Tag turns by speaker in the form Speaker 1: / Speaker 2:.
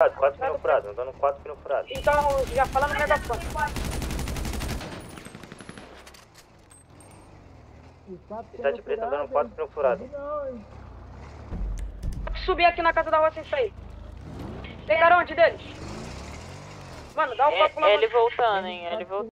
Speaker 1: 4 pneus furados, andando 4 pneus furados.
Speaker 2: Então, já falando no megafone.
Speaker 1: de preto andando 4 pneus furados.
Speaker 2: Subir aqui na casa da rua sem sair. Pegaram onde deles? Mano, dá o papo lá.
Speaker 3: É, ele voltando, hein? Ele voltando.